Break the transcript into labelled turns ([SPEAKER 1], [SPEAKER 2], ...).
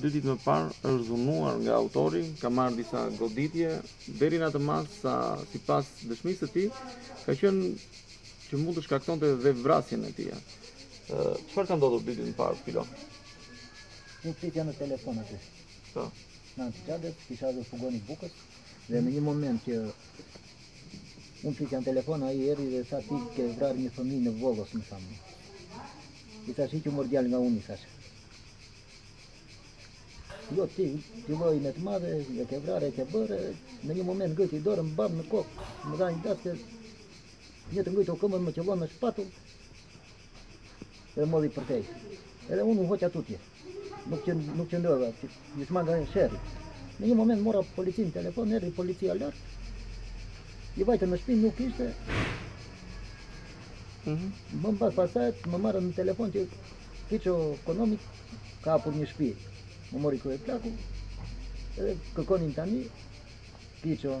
[SPEAKER 1] Dy ditë më parë është dhunuar nga autori, ka marrë disa goditje, deri në atë masë sa sipas dëshmisë së tij, ka qenë që mund të shkaktonte dhe vrasjen e tij. Çfarë ka ndodhur dy ditë më parë, Filo?
[SPEAKER 2] Unë flisja në telefon aty.
[SPEAKER 1] Po.
[SPEAKER 2] Në atë xhade, kisha dhe furgonin e bukës, dhe në një moment që unë flisja në telefon, ai erdhi dhe tha ti ke vrarë një fëmi në Volos, më tha mua. I thashë ç'ke mor djal nga unë i thashë. Jo ti, ti vëllai më i madh, e ke vrarë, e ke bërë, në një moment ngriti dorën, bam në kokë, më dha një dackë, një ngriti këmbën më qëllon në shpatull, dhe mori përtej. Edhe unë u hoqa tutje, nuk, qënd, nuk qëndrova, që Iu shmanga sherrit. Në një moment mora policinë në telefon, erdhi policia lart. I vajte në shtëpi nuk ishte.
[SPEAKER 1] Mm -hmm.
[SPEAKER 2] Më pas pastaj më marrin në telefon që Kiço Ekonomi ka hapur një shtëpi. Më mori kryeplaku. Edhe kërkonin tani Kiço